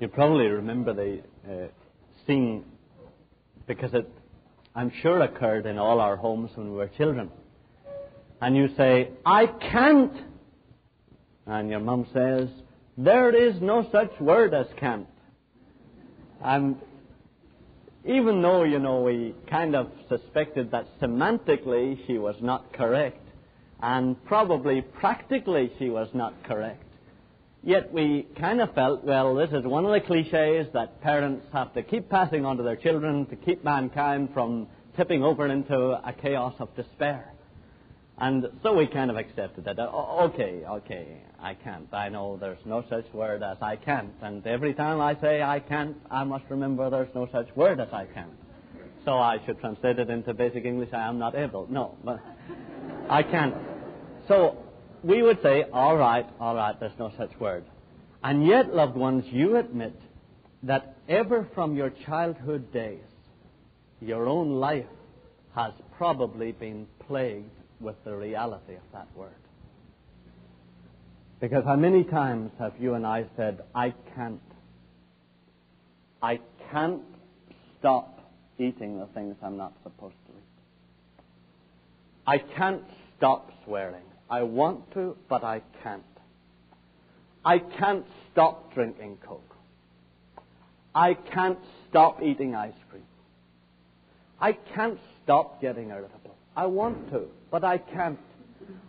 You probably remember the uh, scene because it, I'm sure, occurred in all our homes when we were children. And you say, I can't. And your mum says, There is no such word as can't. And even though, you know, we kind of suspected that semantically she was not correct, and probably practically she was not correct, yet we kind of felt, well, this is one of the cliches that parents have to keep passing on to their children to keep mankind from tipping over into a chaos of despair. And so we kind of accepted that. Okay, okay, I can't. I know there's no such word as I can't. And every time I say I can't, I must remember there's no such word as I can't. So I should translate it into basic English I am not able. No, but I can't. So we would say, all right, all right, there's no such word. And yet, loved ones, you admit that ever from your childhood days, your own life has probably been plagued with the reality of that word. Because how many times have you and I said, I can't. I can't stop eating the things I'm not supposed to eat. I can't stop swearing. I want to, but I can't. I can't stop drinking Coke. I can't stop eating ice cream. I can't stop getting irritable. I want to, but I can't.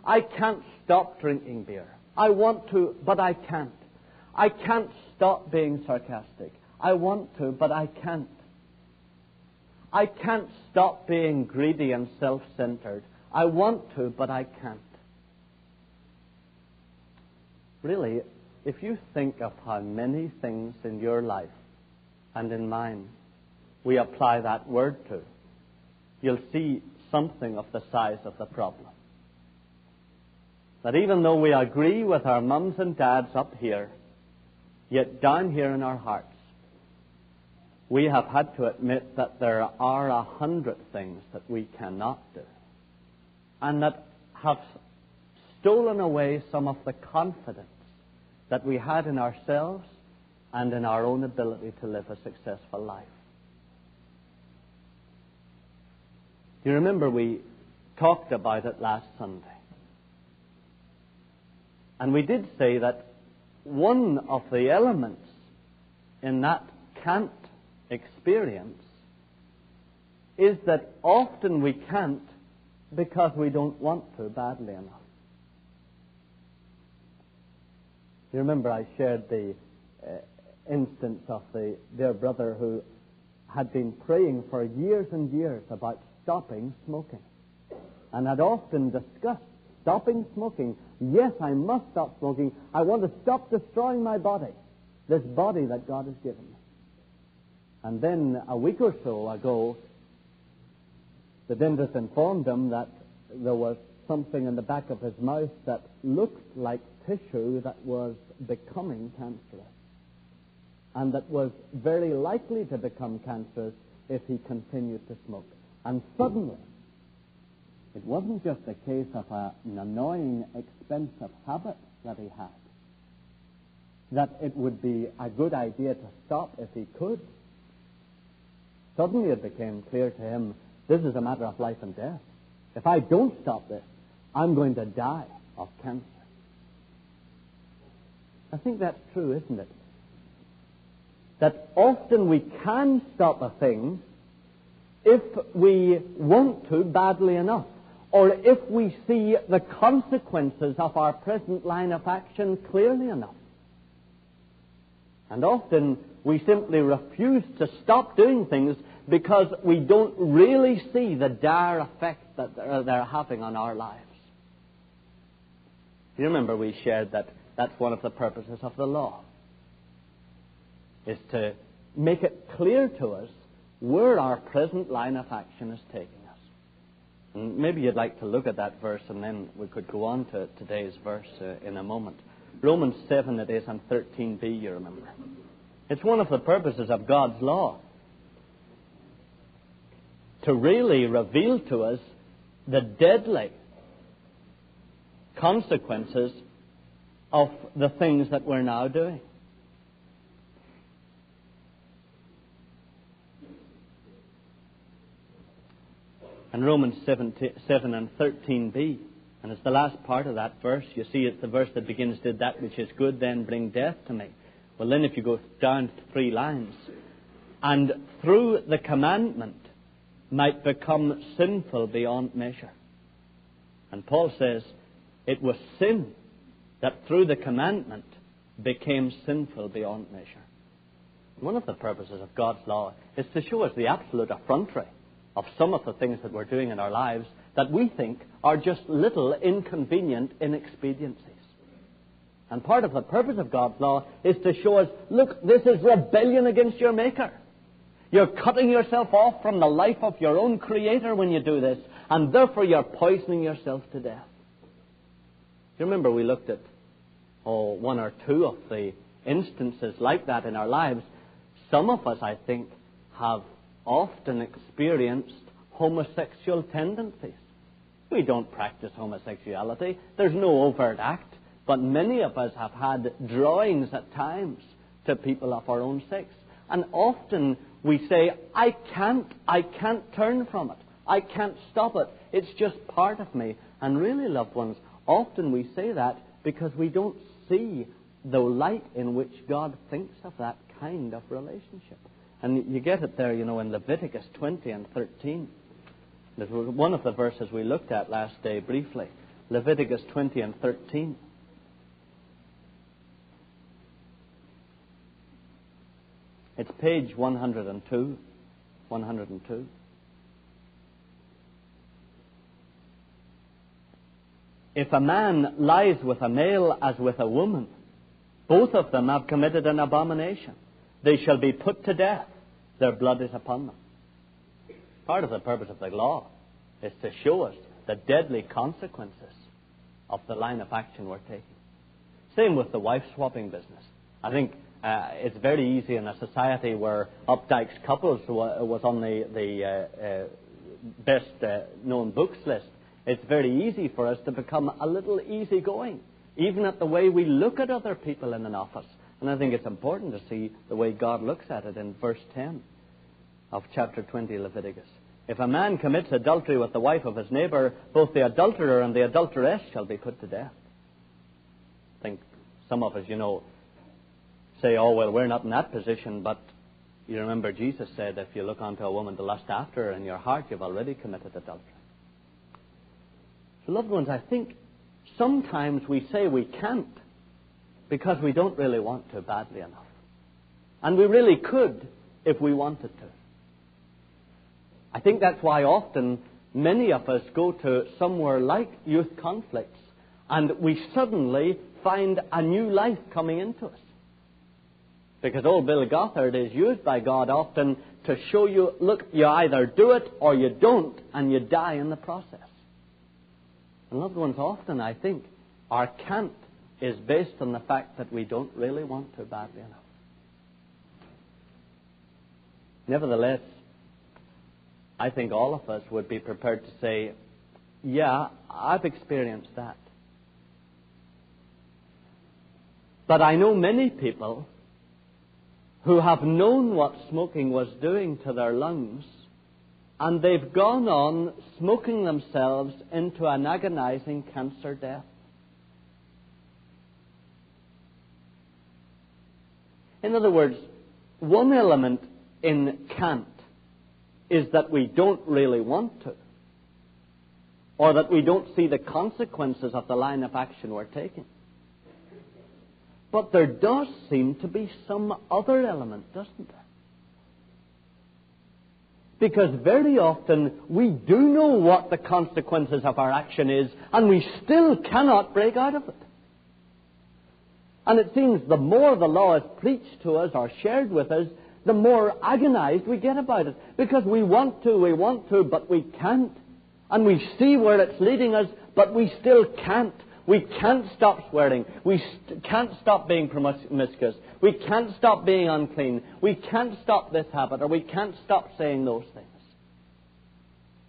I can't stop drinking beer. I want to, but I can't. I can't stop being sarcastic. I want to, but I can't. I can't stop being greedy and self centered. I want to, but I can't. Really, if you think of how many things in your life and in mine we apply that word to, you'll see something of the size of the problem. That even though we agree with our mums and dads up here, yet down here in our hearts, we have had to admit that there are a hundred things that we cannot do, and that have stolen away some of the confidence that we had in ourselves and in our own ability to live a successful life. You remember we talked about it last Sunday? And we did say that one of the elements in that can't experience is that often we can't because we don't want to badly enough. You remember I shared the uh, instance of the dear brother who had been praying for years and years about stopping smoking and had often discussed stopping smoking. Yes, I must stop smoking. I want to stop destroying my body, this body that God has given me. And then a week or so ago, the dentist informed him that there was something in the back of his mouth that looked like tissue that was becoming cancerous and that was very likely to become cancerous if he continued to smoke. And suddenly, it wasn't just a case of a, an annoying, expensive habit that he had, that it would be a good idea to stop if he could. Suddenly it became clear to him this is a matter of life and death. If I don't stop this, I'm going to die of cancer. I think that's true, isn't it? That often we can stop a thing if we want to badly enough, or if we see the consequences of our present line of action clearly enough. And often we simply refuse to stop doing things because we don't really see the dire effect that they're having on our lives. Do you remember we shared that that's one of the purposes of the law, is to make it clear to us where our present line of action is taking us. And maybe you'd like to look at that verse and then we could go on to today's verse uh, in a moment. Romans 7 it is and 13b, you remember. It's one of the purposes of God's law to really reveal to us the deadly consequences of the things that we're now doing. And Romans 7, 7 and 13b, and it's the last part of that verse. You see, it's the verse that begins, Did that which is good then bring death to me? Well, then, if you go down three lines, and through the commandment might become sinful beyond measure. And Paul says, It was sin that through the commandment became sinful beyond measure. One of the purposes of God's law is to show us the absolute effrontery of some of the things that we're doing in our lives that we think are just little inconvenient inexpediencies. And part of the purpose of God's law is to show us look, this is rebellion against your Maker. You're cutting yourself off from the life of your own Creator when you do this, and therefore you're poisoning yourself to death. Do you remember we looked at oh, one or two of the instances like that in our lives? Some of us, I think, have often experienced homosexual tendencies. We don't practice homosexuality. There's no overt act. But many of us have had drawings at times to people of our own sex. And often we say, I can't, I can't turn from it. I can't stop it. It's just part of me. And really, loved ones, often we say that because we don't see the light in which God thinks of that kind of relationship. And you get it there, you know, in Leviticus 20 and 13. This was one of the verses we looked at last day briefly. Leviticus 20 and 13. It's page 102. 102. If a man lies with a male as with a woman, both of them have committed an abomination. They shall be put to death. Their blood is upon them. Part of the purpose of the law is to show us the deadly consequences of the line of action we're taking. Same with the wife swapping business. I think uh, it's very easy in a society where Updike's Couples was on the, the uh, uh, best uh, known books list. It's very easy for us to become a little easygoing, even at the way we look at other people in an office. And I think it's important to see the way God looks at it in verse 10 of chapter 20 Leviticus. If a man commits adultery with the wife of his neighbor, both the adulterer and the adulteress shall be put to death. I think some of us, you know, say, oh, well, we're not in that position, but you remember Jesus said, if you look onto a woman to lust after her in your heart, you've already committed adultery. Loved ones, I think sometimes we say we can't because we don't really want to badly enough. And we really could if we wanted to. I think that's why often many of us go to somewhere like youth conflicts and we suddenly find a new life coming into us. Because old Bill Gothard is used by God often to show you, look, you either do it or you don't, and you die in the process. And loved ones, often I think our can't is based on the fact that we don't really want to badly enough. Nevertheless, I think all of us would be prepared to say, yeah, I've experienced that. But I know many people who have known what smoking was doing to their lungs, and they've gone on smoking themselves into an agonizing cancer death. In other words, one element in can't is that we don't really want to, or that we don't see the consequences of the line of action we're taking. But there does seem to be some other element, doesn't there? Because very often we do know what the consequences of our action is, and we still cannot break out of it. And it seems the more the law is preached to us or shared with us, the more agonized we get about it. Because we want to, we want to, but we can't. And we see where it's leading us, but we still can't. We can't stop swearing. We st- can't stop being promiscuous. We can't stop being unclean. We can't stop this habit, or we can't stop saying those things.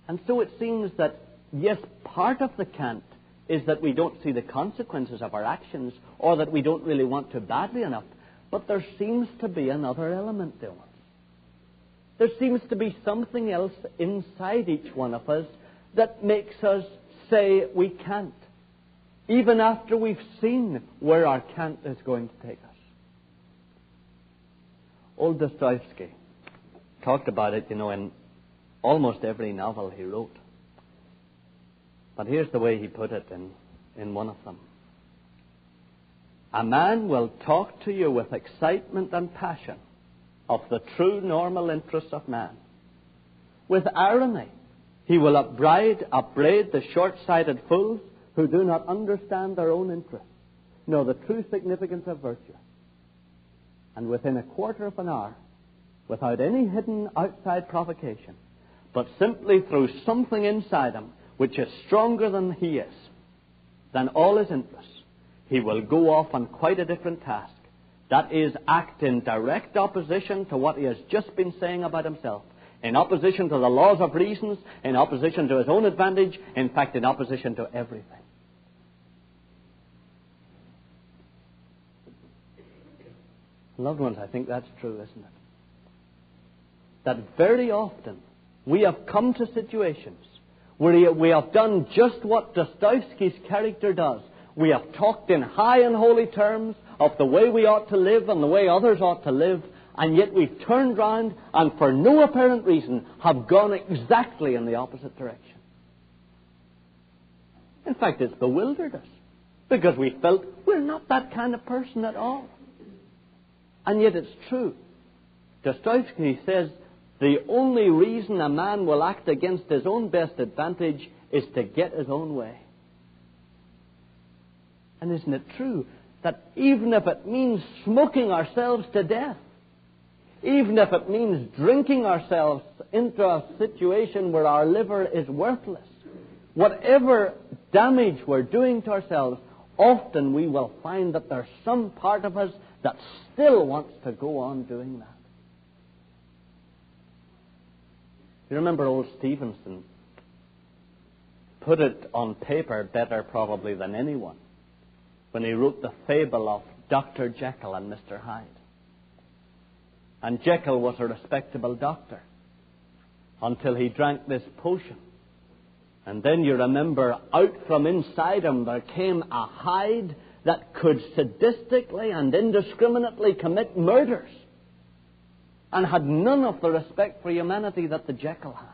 And so it seems that, yes, part of the can't is that we don't see the consequences of our actions, or that we don't really want to badly enough. But there seems to be another element it. There seems to be something else inside each one of us that makes us say we can't, even after we've seen where our can't is going to take us. Old Dostoevsky talked about it, you know, in almost every novel he wrote. But here's the way he put it in, in one of them. A man will talk to you with excitement and passion of the true normal interests of man. With irony, he will upbraid, upbraid the short sighted fools who do not understand their own interests, nor the true significance of virtue. And within a quarter of an hour, without any hidden outside provocation, but simply through something inside him which is stronger than he is, than all his interests, he will go off on quite a different task that is, act in direct opposition to what he has just been saying about himself, in opposition to the laws of reasons, in opposition to his own advantage, in fact, in opposition to everything. Loved ones, I think that's true, isn't it? That very often we have come to situations where we have done just what Dostoevsky's character does. We have talked in high and holy terms of the way we ought to live and the way others ought to live, and yet we've turned round and for no apparent reason have gone exactly in the opposite direction. In fact, it's bewildered us because we felt we're not that kind of person at all. And yet it's true. Dostoevsky says the only reason a man will act against his own best advantage is to get his own way. And isn't it true that even if it means smoking ourselves to death, even if it means drinking ourselves into a situation where our liver is worthless, whatever damage we're doing to ourselves, often we will find that there's some part of us that still wants to go on doing that. You remember old Stevenson put it on paper better probably than anyone when he wrote the fable of Dr. Jekyll and Mr. Hyde. And Jekyll was a respectable doctor until he drank this potion. And then you remember out from inside him there came a Hyde that could sadistically and indiscriminately commit murders and had none of the respect for humanity that the Jekyll had.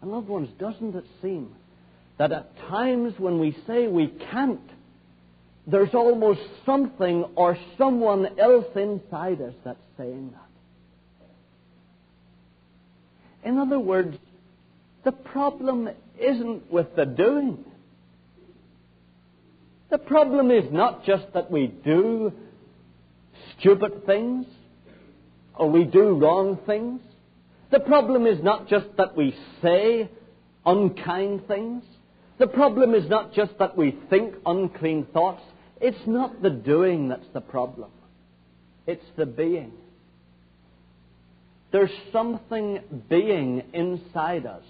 And loved ones, doesn't it seem that at times when we say we can't, there's almost something or someone else inside us that's saying that. In other words, the problem isn't with the doing. The problem is not just that we do stupid things or we do wrong things. The problem is not just that we say unkind things. The problem is not just that we think unclean thoughts. It's not the doing that's the problem. It's the being. There's something being inside us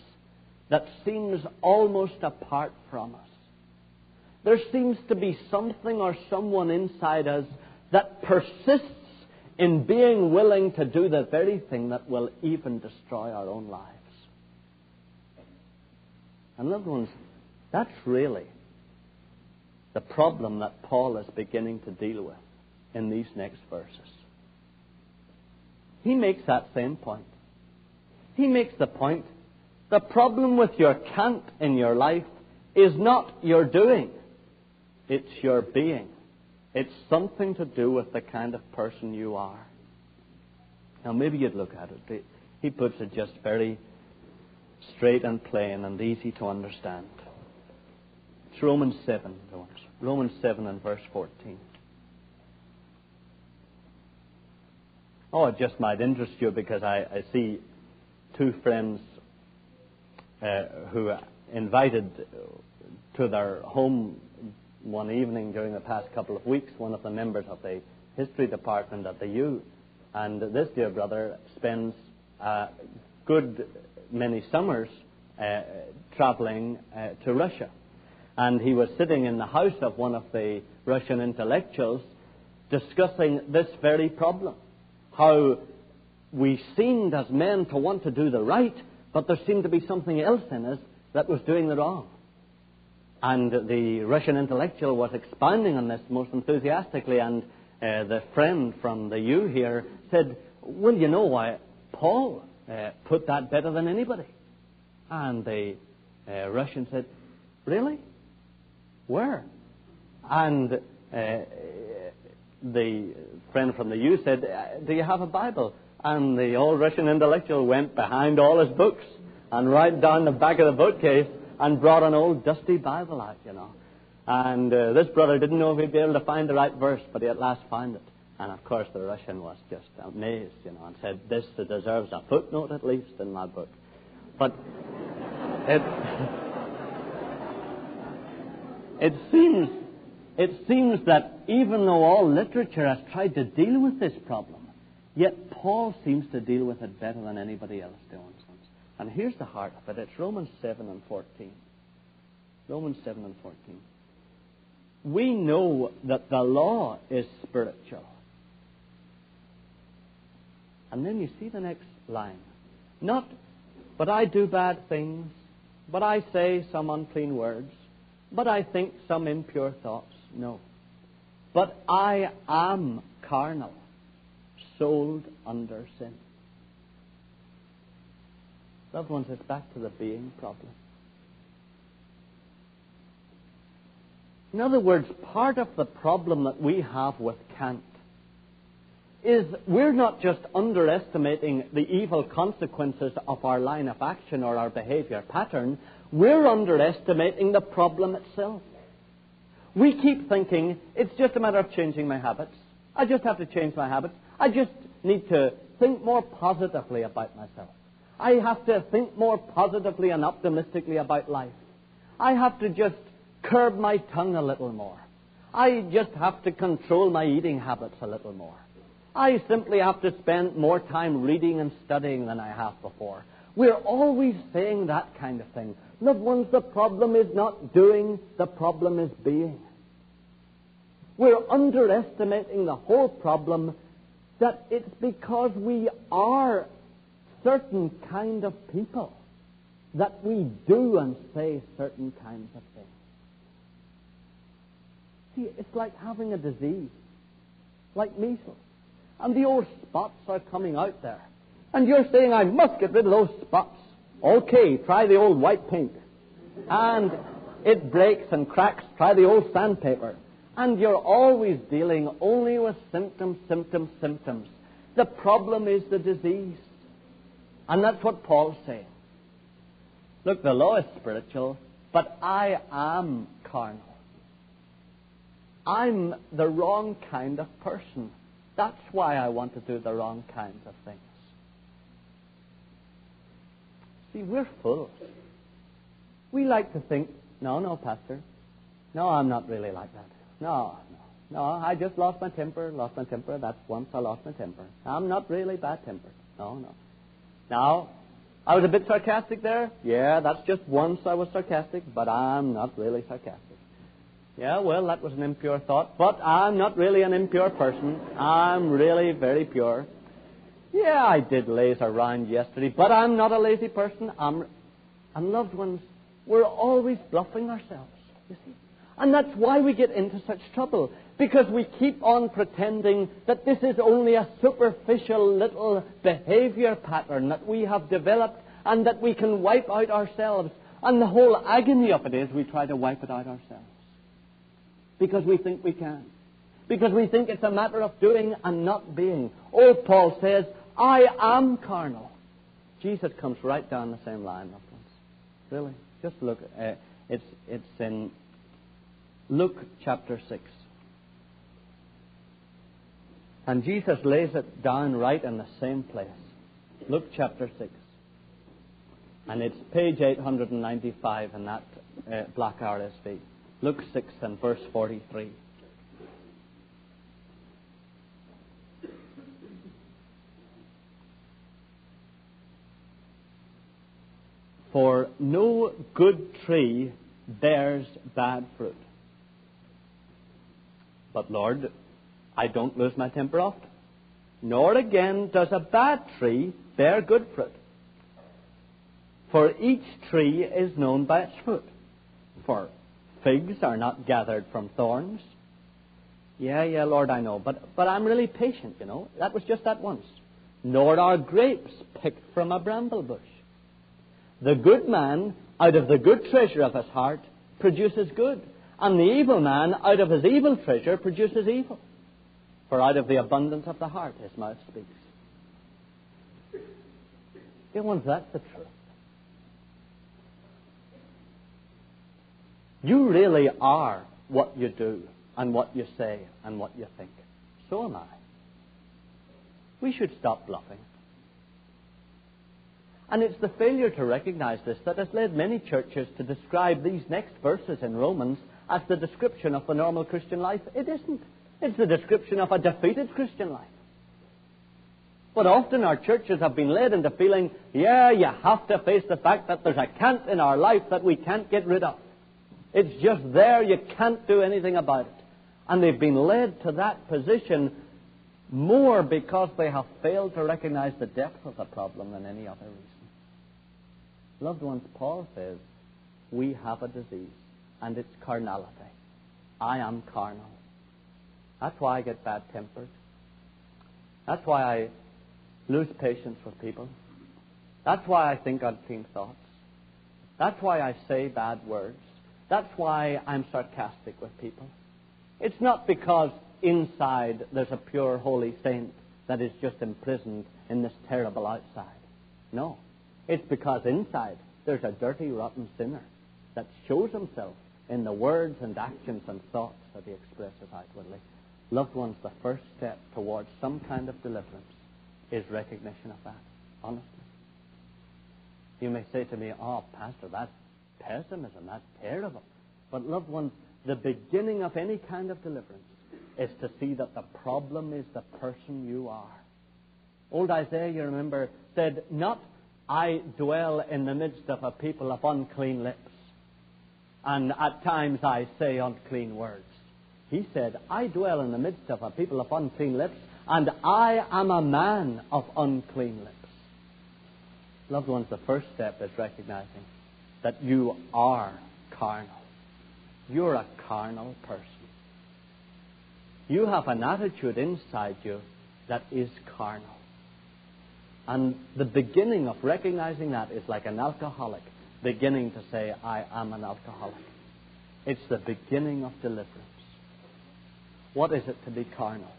that seems almost apart from us. There seems to be something or someone inside us that persists in being willing to do the very thing that will even destroy our own lives. And loved ones, that's really the problem that Paul is beginning to deal with in these next verses. He makes that same point. He makes the point the problem with your can't in your life is not your doing, it's your being. It's something to do with the kind of person you are. Now, maybe you'd look at it. He puts it just very straight and plain and easy to understand. It's Romans 7, Romans 7 and verse 14. Oh, it just might interest you because I, I see two friends uh, who invited to their home one evening during the past couple of weeks one of the members of the history department at the U. And this dear brother spends a good many summers uh, traveling uh, to Russia and he was sitting in the house of one of the Russian intellectuals discussing this very problem. How we seemed as men to want to do the right, but there seemed to be something else in us that was doing the wrong. And the Russian intellectual was expounding on this most enthusiastically, and uh, the friend from the U here said, Well, you know why Paul uh, put that better than anybody. And the uh, Russian said, Really? Where? And uh, the friend from the U said, Do you have a Bible? And the old Russian intellectual went behind all his books and right down the back of the bookcase and brought an old dusty Bible out, you know. And uh, this brother didn't know if he'd be able to find the right verse, but he at last found it. And of course, the Russian was just amazed, you know, and said, This deserves a footnote at least in my book. But it, it seems it seems that even though all literature has tried to deal with this problem, yet Paul seems to deal with it better than anybody else does. And here's the heart of it it's Romans 7 and 14. Romans 7 and 14. We know that the law is spiritual. And then you see the next line. Not, but I do bad things, but I say some unclean words, but I think some impure thoughts. No. But I am carnal, sold under sin. Loved ones, it's back to the being problem. In other words, part of the problem that we have with can't is we're not just underestimating the evil consequences of our line of action or our behavior pattern, we're underestimating the problem itself. We keep thinking it's just a matter of changing my habits. I just have to change my habits. I just need to think more positively about myself. I have to think more positively and optimistically about life. I have to just curb my tongue a little more. I just have to control my eating habits a little more. I simply have to spend more time reading and studying than I have before. We're always saying that kind of thing. Loved ones, the problem is not doing, the problem is being. We're underestimating the whole problem that it's because we are certain kind of people that we do and say certain kinds of things. See, it's like having a disease, like measles. And the old spots are coming out there. And you're saying, I must get rid of those spots. Okay, try the old white paint. And it breaks and cracks. Try the old sandpaper. And you're always dealing only with symptoms, symptoms, symptoms. The problem is the disease. And that's what Paul's saying. Look, the law is spiritual, but I am carnal. I'm the wrong kind of person. That's why I want to do the wrong kinds of things. See, we're fools. We like to think, no, no, Pastor. No, I'm not really like that. No, no, no, I just lost my temper, lost my temper. That's once I lost my temper. I'm not really bad tempered. No, no. Now, I was a bit sarcastic there. Yeah, that's just once I was sarcastic, but I'm not really sarcastic. Yeah, well, that was an impure thought, but I'm not really an impure person. I'm really very pure. Yeah, I did laze around yesterday, but I'm not a lazy person. I'm, and loved ones, we're always bluffing ourselves, you see. And that's why we get into such trouble. Because we keep on pretending that this is only a superficial little behavior pattern that we have developed and that we can wipe out ourselves. And the whole agony of it is we try to wipe it out ourselves. Because we think we can. Because we think it's a matter of doing and not being. Oh, Paul says, I am carnal. Jesus comes right down the same line, of us. Really? Just look. Uh, it's, it's in Luke chapter 6. And Jesus lays it down right in the same place. Luke chapter 6. And it's page 895 in that uh, black RSV. Luke 6 and verse 43. For no good tree bears bad fruit. But Lord, I don't lose my temper often. nor again does a bad tree bear good fruit. For each tree is known by its fruit. For figs are not gathered from thorns. Yeah, yeah, Lord, I know. But, but I'm really patient, you know. That was just that once. Nor are grapes picked from a bramble bush. The good man, out of the good treasure of his heart, produces good. And the evil man, out of his evil treasure, produces evil. For out of the abundance of the heart his mouth speaks. You know, that's the truth. You really are what you do and what you say and what you think. So am I. We should stop bluffing. And it's the failure to recognize this that has led many churches to describe these next verses in Romans as the description of the normal Christian life. It isn't. It's the description of a defeated Christian life. But often our churches have been led into feeling, yeah, you have to face the fact that there's a cant in our life that we can't get rid of. It's just there, you can't do anything about it. And they've been led to that position more because they have failed to recognize the depth of the problem than any other reason. Loved ones, Paul says, we have a disease, and it's carnality. I am carnal. That's why I get bad tempered. That's why I lose patience with people. That's why I think unclean thoughts. That's why I say bad words. That's why I'm sarcastic with people. It's not because inside there's a pure, holy saint that is just imprisoned in this terrible outside. No. It's because inside there's a dirty, rotten sinner that shows himself in the words and actions and thoughts that he expresses outwardly. Loved ones, the first step towards some kind of deliverance is recognition of that, honestly. You may say to me, oh, Pastor, that's pessimism, that's terrible. But, loved ones, the beginning of any kind of deliverance is to see that the problem is the person you are. Old Isaiah, you remember, said, Not I dwell in the midst of a people of unclean lips, and at times I say unclean words. He said, I dwell in the midst of a people of unclean lips, and I am a man of unclean lips. Loved ones, the first step is recognizing that you are carnal. You're a carnal person. You have an attitude inside you that is carnal. And the beginning of recognizing that is like an alcoholic beginning to say, I am an alcoholic. It's the beginning of deliverance. What is it to be carnal?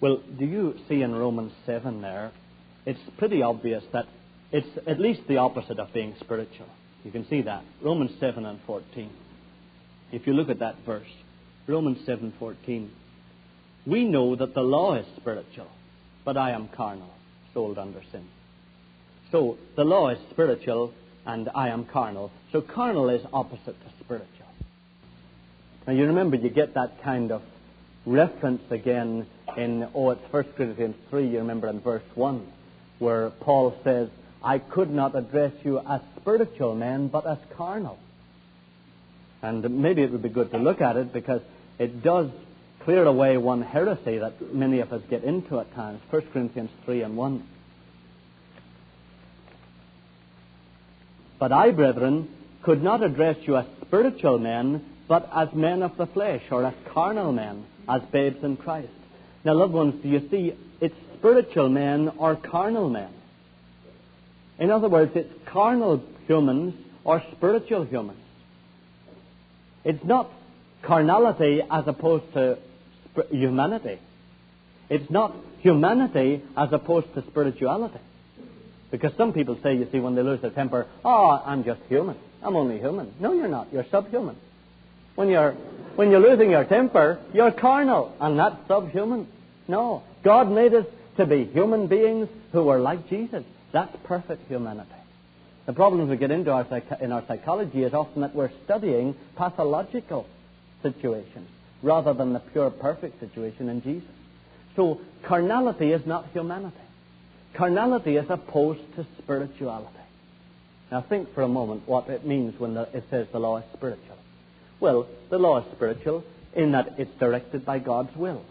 Well, do you see in Romans 7 there? It's pretty obvious that it's at least the opposite of being spiritual. You can see that. Romans 7 and 14. If you look at that verse, Romans 7:14. We know that the law is spiritual, but I am carnal, sold under sin. So the law is spiritual and I am carnal. So carnal is opposite to spiritual. Now you remember you get that kind of reference again in oh it's 1 Corinthians 3 you remember in verse 1 where Paul says I could not address you as spiritual men but as carnal. And maybe it would be good to look at it because it does clear away one heresy that many of us get into at times. 1 Corinthians 3 and 1. But I, brethren, could not address you as spiritual men, but as men of the flesh, or as carnal men, as babes in Christ. Now, loved ones, do you see, it's spiritual men or carnal men. In other words, it's carnal humans or spiritual humans. It's not carnality as opposed to humanity. It's not humanity as opposed to spirituality. Because some people say, you see, when they lose their temper, oh, I'm just human. I'm only human. No, you're not. You're subhuman. When you're, when you're losing your temper, you're carnal and not subhuman. No. God made us to be human beings who were like Jesus. That's perfect humanity. The problems we get into our in our psychology is often that we're studying pathological situations rather than the pure, perfect situation in Jesus. So, carnality is not humanity. Carnality is opposed to spirituality. Now, think for a moment what it means when the, it says the law is spiritual. Well, the law is spiritual in that it's directed by God's will.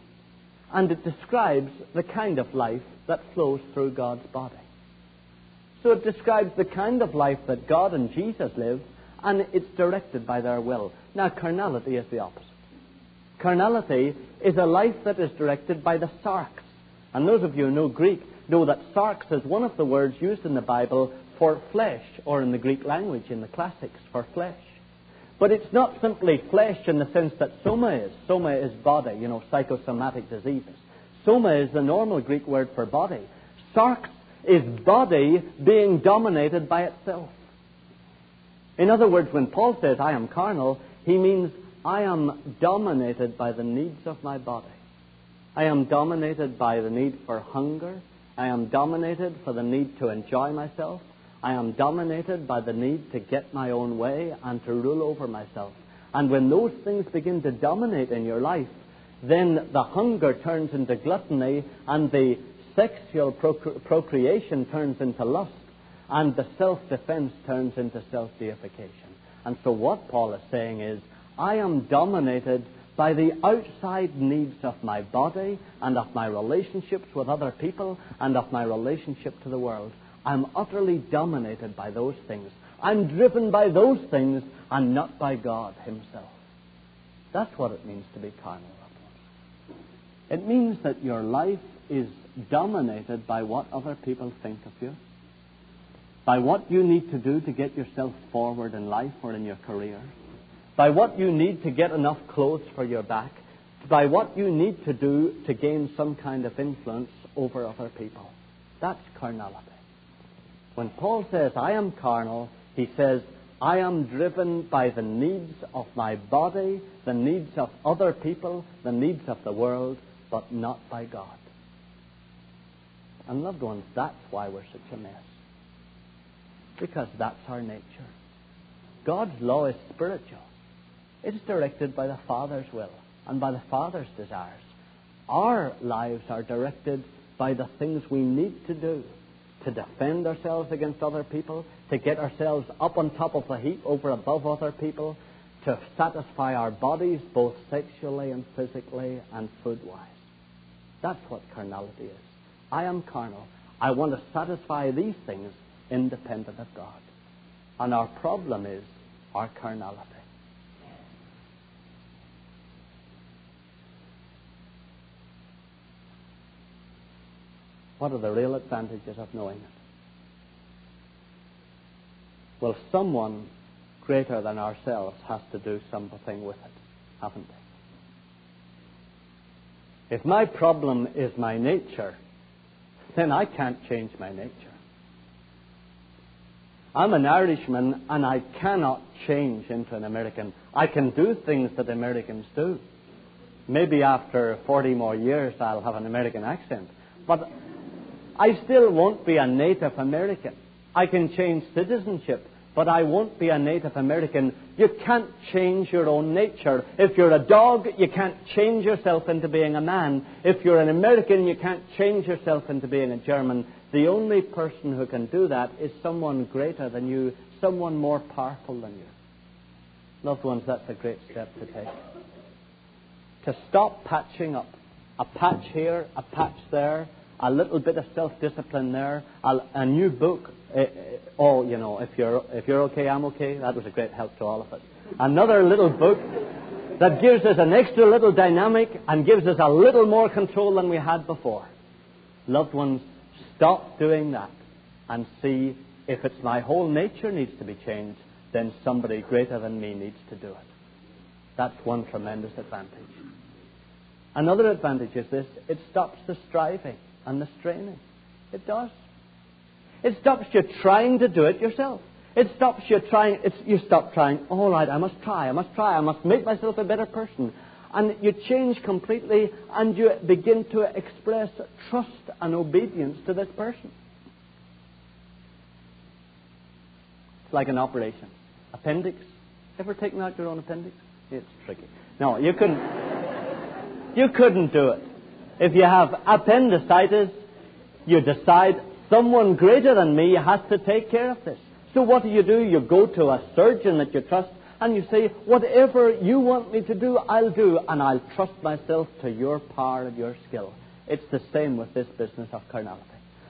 and it describes the kind of life that flows through God's body. So it describes the kind of life that God and Jesus live, and it's directed by their will. Now, carnality is the opposite. Carnality is a life that is directed by the sarx. And those of you who know Greek know that sarx is one of the words used in the Bible for flesh, or in the Greek language, in the classics, for flesh. But it's not simply flesh in the sense that soma is. Soma is body, you know, psychosomatic diseases. Soma is the normal Greek word for body. Sarx is body being dominated by itself. In other words, when Paul says, I am carnal, he means I am dominated by the needs of my body. I am dominated by the need for hunger. I am dominated for the need to enjoy myself. I am dominated by the need to get my own way and to rule over myself. And when those things begin to dominate in your life, then the hunger turns into gluttony and the sexual procre- procreation turns into lust and the self defense turns into self deification. And so, what Paul is saying is, I am dominated by the outside needs of my body and of my relationships with other people and of my relationship to the world. I'm utterly dominated by those things. I'm driven by those things and not by God Himself. That's what it means to be carnal. It means that your life is dominated by what other people think of you, by what you need to do to get yourself forward in life or in your career, by what you need to get enough clothes for your back, by what you need to do to gain some kind of influence over other people. That's carnality. When Paul says, I am carnal, he says, I am driven by the needs of my body, the needs of other people, the needs of the world, but not by God. And loved ones, that's why we're such a mess. Because that's our nature. God's law is spiritual. It's directed by the Father's will and by the Father's desires. Our lives are directed by the things we need to do to defend ourselves against other people, to get ourselves up on top of the heap over above other people, to satisfy our bodies both sexually and physically and food wise. That's what carnality is. I am carnal. I want to satisfy these things independent of God. And our problem is our carnality. What are the real advantages of knowing it? Well, someone greater than ourselves has to do something with it, haven't they? If my problem is my nature, then I can't change my nature. I'm an Irishman and I cannot change into an American. I can do things that Americans do. Maybe after 40 more years I'll have an American accent. But I still won't be a Native American. I can change citizenship, but I won't be a Native American. You can't change your own nature. If you're a dog, you can't change yourself into being a man. If you're an American, you can't change yourself into being a German. The only person who can do that is someone greater than you, someone more powerful than you. Loved ones, that's a great step to take. To stop patching up. A patch here, a patch there, a little bit of self-discipline there, a, a new book. Uh, oh, you know, if you're if you're okay, I'm okay. That was a great help to all of us. Another little book that gives us an extra little dynamic and gives us a little more control than we had before. Loved ones, stop doing that and see if it's my whole nature needs to be changed, then somebody greater than me needs to do it. That's one tremendous advantage. Another advantage is this it stops the striving and the straining. It does. It stops you trying to do it yourself. It stops you trying, you stop trying, all right, I must try, I must try, I must make myself a better person. And you change completely and you begin to express trust and obedience to this person. It's like an operation. Appendix. Ever taken out your own appendix? It's tricky. No, you couldn't. you couldn't do it. If you have appendicitis, you decide someone greater than me has to take care of this. So what do you do? You go to a surgeon that you trust, And you say, whatever you want me to do, I'll do, and I'll trust myself to your power and your skill. It's the same with this business of carnality.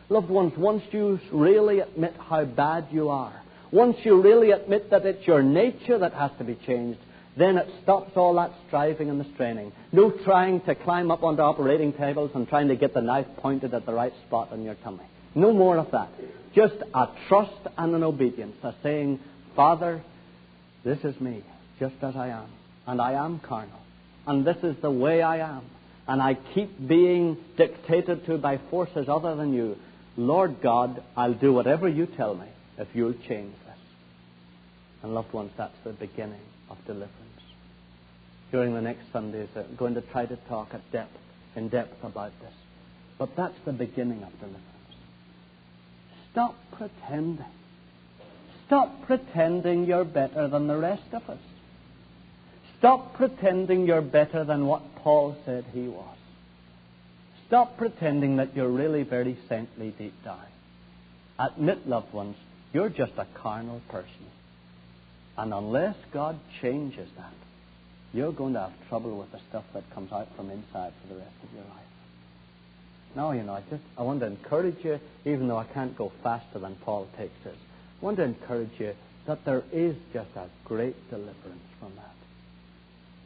Loved ones, once you really admit how bad you are, once you really admit that it's your nature that has to be changed, then it stops all that striving and the straining. No trying to climb up onto operating tables and trying to get the knife pointed at the right spot on your tummy. No more of that. Just a trust and an obedience, a saying, Father, this is me, just as I am. And I am carnal. And this is the way I am. And I keep being dictated to by forces other than you. Lord God, I'll do whatever you tell me if you'll change this. And loved ones, that's the beginning of deliverance. During the next Sundays, I'm going to try to talk at depth, in depth about this. But that's the beginning of deliverance. Stop pretending. Stop pretending you're better than the rest of us. Stop pretending you're better than what Paul said he was. Stop pretending that you're really very saintly deep down. Admit, loved ones, you're just a carnal person. And unless God changes that, you're going to have trouble with the stuff that comes out from inside for the rest of your life. Now, you know, I just I want to encourage you, even though I can't go faster than Paul takes this. I want to encourage you that there is just a great deliverance from that.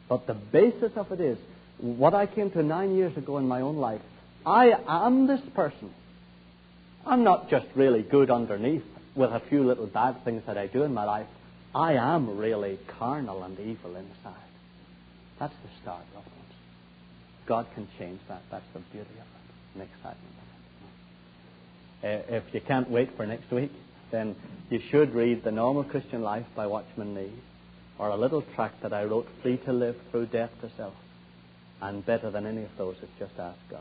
But the basis of it is what I came to nine years ago in my own life. I am this person. I'm not just really good underneath with a few little bad things that I do in my life. I am really carnal and evil inside. That's the start, loved ones. God can change that. That's the beauty of it of it. Uh, if you can't wait for next week, then you should read The Normal Christian Life by Watchman Nee, or a little tract that I wrote, Free to Live Through Death to Self. And better than any of those is just ask God.